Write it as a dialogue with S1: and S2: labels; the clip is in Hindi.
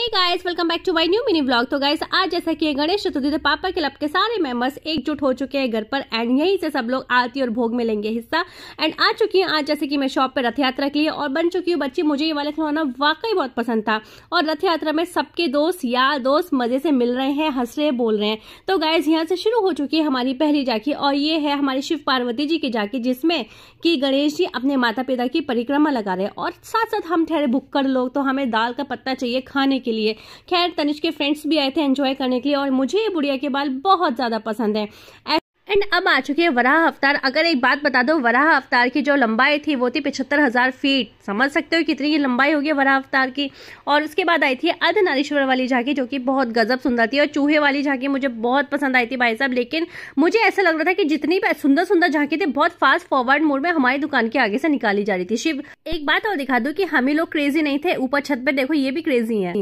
S1: Hey guys welcome back to my new mini blog तो गाइस आज जैसा कि गणेश चतुर्थी तो पापा क्लब के सारे मेंबर्स एकजुट हो चुके हैं घर पर एंड यहीं से सब लोग आरती और भोग में लेंगे हिस्सा। एंड आ चुकी हूँ आज जैसे कि मैं शॉप पे रथ यात्रा के लिए और बन चुकी हूँ बच्ची। मुझे ये वाला खिलौना वाकई बहुत पसंद था। और रथ यात्रा में सबके दोस्त, यार दोस्त मज़े से मिल रहे हैं, हंस रहे बोल रहे हैं। तो गाइज़ यहाँ से शुरू हो चुकी है हमारी पहली झांकी और ये है हमारी शिव पार्वती जी की झांकी जिसमें कि गणेश जी अपने माता पिता की परिक्रमा लगा रहे और साथ साथ हम ठहरे भुक्कर लोग तो हमें दाल का पत्ता चाहिए, खाने के लिए। खैर तनिष के फ्रेंड्स भी आए थे एंजॉय करने के लिए और मुझे ये बुढ़िया के बाल बहुत ज़्यादा पसंद है। एंड अब आ चुकी है वराह अवतार। अगर एक बात बता दो, वराह अवतार की जो लंबाई थी, वो थी पिछहत्तर हज़ार फीट समझ सकते हो कितनी की लंबाई होगी वराह अवतार की। और उसके बाद आई थी अर्धनारीश्वर वाली झांकी, जो कि बहुत गजब सुंदर थी और चूहे वाली झांकी मुझे बहुत पसंद आई थी भाई साहब। लेकिन मुझे ऐसा लग रहा था कि जितनी सुंदर सुंदर झांकी थी, बहुत फास्ट फॉरवर्ड मोड में हमारी दुकान के आगे से निकाली जा रही थी। शिव, एक बात और दिखा दो कि हम ही लोग क्रेजी नहीं थे। ऊपर छत पर देखो, ये भी क्रेजी है।